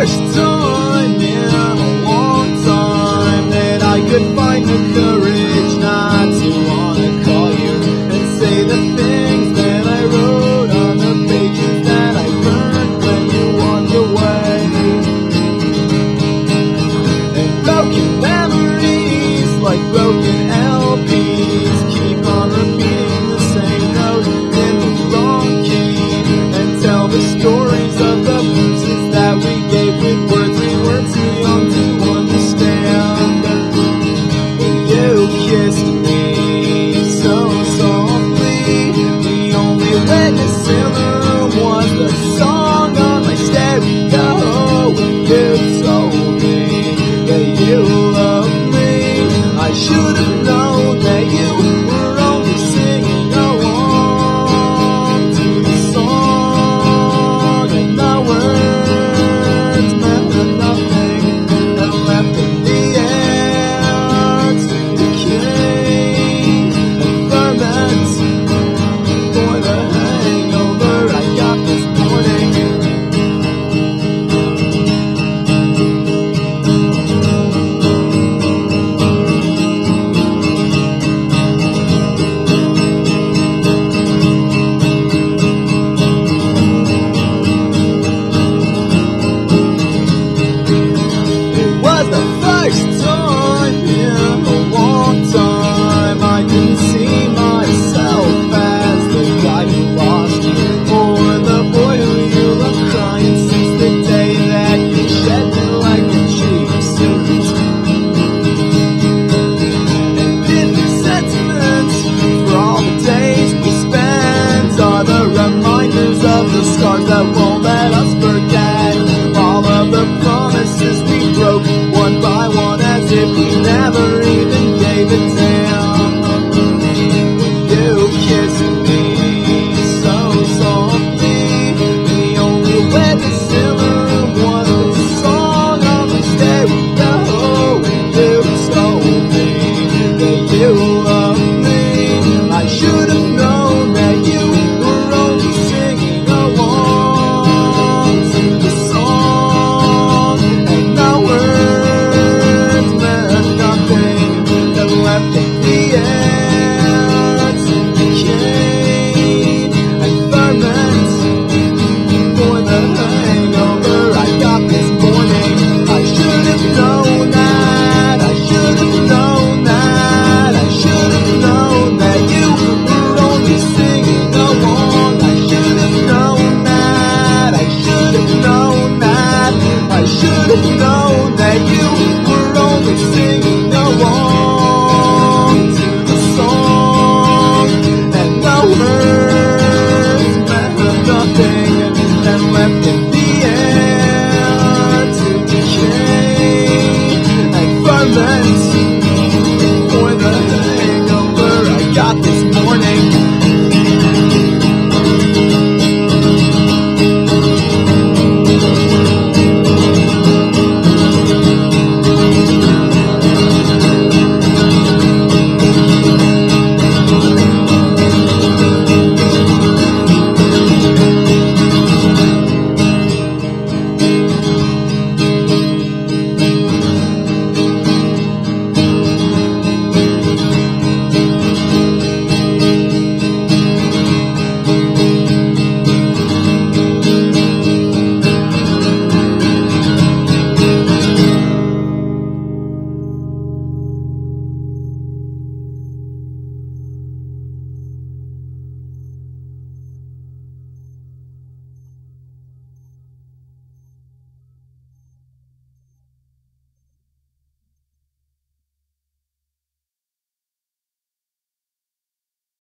first Dallas, Virginia.